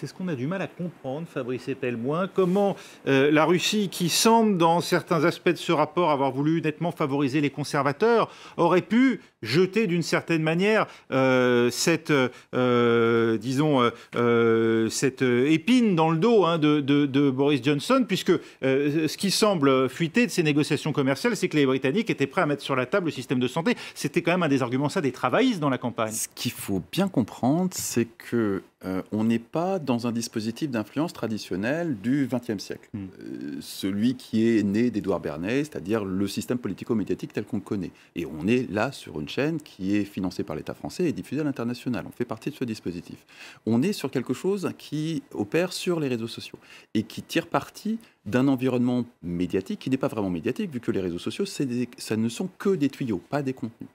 C'est ce qu'on a du mal à comprendre, Fabrice Epelmoin. Comment euh, la Russie, qui semble dans certains aspects de ce rapport avoir voulu nettement favoriser les conservateurs, aurait pu jeter d'une certaine manière euh, cette, euh, disons, cette épine dans le dos hein, de, Boris Johnson, puisque ce qui semble fuiter de ces négociations commerciales, c'est que les Britanniques étaient prêts à mettre sur la table le système de santé. C'était quand même un des arguments ça des travaillistes dans la campagne. Ce qu'il faut bien comprendre, c'est que on n'est pas dans un dispositif d'influence traditionnel du XXe siècle, hmm. euh, celui qui est né d'Édouard Bernays, c'est-à-dire le système politico-médiatique tel qu'on le connaît. Et on est là sur une chaîne qui est financée par l'État français et diffusée à l'international. On fait partie de ce dispositif. On est sur quelque chose qui opère sur les réseaux sociaux et qui tire parti d'un environnement médiatique qui n'est pas vraiment médiatique, vu que les réseaux sociaux, ça ne sont que des tuyaux, pas des contenus.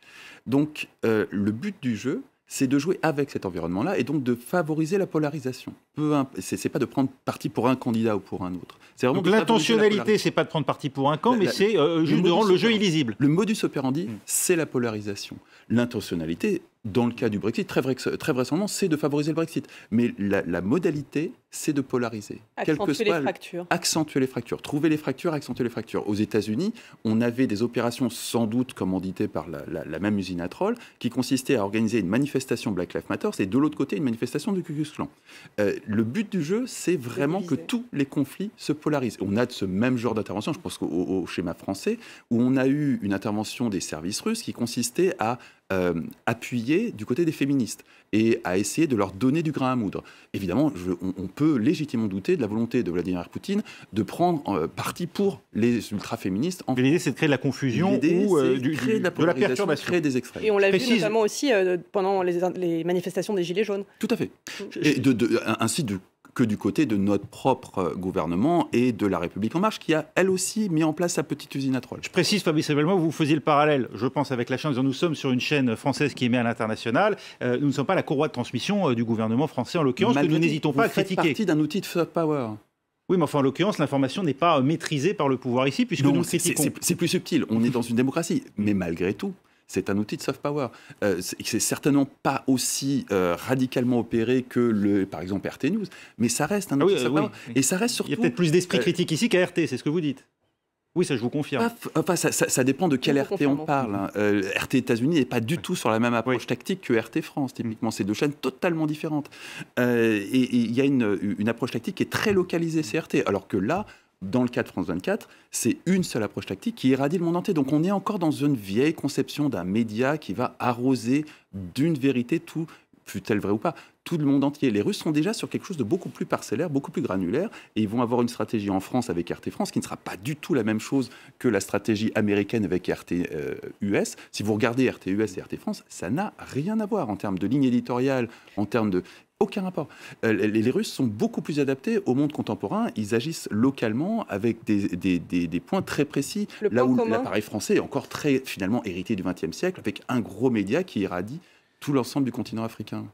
Donc, euh, le but du jeu, c'est de jouer avec cet environnement-là et donc de favoriser la polarisation. Ce n'est pas de prendre parti pour un candidat ou pour un autre. C'est vraiment l'intentionnalité, c'est pas de prendre parti pour un camp, mais c'est euh, juste de rendre le jeu illisible. Le modus operandi, mm. c'est la polarisation. L'intentionnalité, dans le cas du Brexit, très, vrai, très vraisemblablement, c'est de favoriser le Brexit. Mais la, modalité, c'est de polariser. Accentuer les fractures. Accentuer les fractures. Trouver les fractures, accentuer les fractures. Aux États-Unis, on avait des opérations sans doute commanditées par la, même usine à troll qui consistaient à organiser une manifestation Black Lives Matter et de l'autre côté une manifestation du Ku Klux Klan. Euh, le but du jeu, c'est vraiment que tous les conflits se polarisent. On a de ce même genre d'intervention, je pense au schéma français, où on a eu une intervention des services russes qui consistait à euh, appuyer du côté des féministes et à essayer de leur donner du grain à moudre. Évidemment, on, peut légitimement douter de la volonté de Vladimir Poutine de prendre euh, parti pour les ultra-féministes. L'idée, c'est de créer de la confusion ou euh, du, créer de la, de la perturbation, créer des extraits. Et on l'a vu notamment aussi pendant les, manifestations des Gilets jaunes. Tout à fait. Et de, de, ainsi de que du côté de notre propre gouvernement et de la République en marche, qui a elle aussi mis en place sa petite usine à troll. Je précise, Fabrice Ebelmo, vous faisiez le parallèle, je pense, avec la chaîne, nous sommes sur une chaîne française qui émet à l'international. Euh, nous ne sommes pas la courroie de transmission euh, du gouvernement français, en l'occurrence, que nous n'hésitons pas à critiquer. C'est partie d'un outil de soft power. Oui, mais enfin, en l'occurrence, l'information n'est pas maîtrisée par le pouvoir ici, puisque nous critiquons. C'est plus subtil. On est dans une démocratie. Mais malgré tout, c'est un outil de soft power. Euh, c'est certainement pas aussi euh, radicalement opéré que, le, par exemple, RT News, mais ça reste un ah outil de soft power. Et ça reste surtout. Il y a peut-être plus d'esprit euh, critique ici qu'à RT, c'est ce que vous dites. Oui, ça je vous confirme. enfin, ça, dépend de quel RT on parle. Hein. RT États-Unis n'est pas du tout sur la même approche tactique que RT France. Typiquement, c'est deux chaînes totalement différentes. et il y a une, une, approche tactique qui est très localisée, c'est RT. Alors que là, dans le cas de France 24, c'est une seule approche tactique qui irradie le monde entier. Donc on est encore dans une vieille conception d'un média qui va arroser d'une vérité tout, fut-elle vraie ou pas, tout le monde entier. Les Russes sont déjà sur quelque chose de beaucoup plus parcellaire, beaucoup plus granulaire, et ils vont avoir une stratégie en France avec RT France qui ne sera pas du tout la même chose que la stratégie américaine avec RT US. Euh, si vous regardez RT US et RT France, ça n'a rien à voir en termes de ligne éditoriale, en termes de... Aucun rapport. Euh, les, Russes sont beaucoup plus adaptés au monde contemporain. Ils agissent localement avec des, des, points très précis. là où l'appareil français est encore très finalement hérité du XXe siècle, avec un gros média qui irradie tout l'ensemble du continent africain.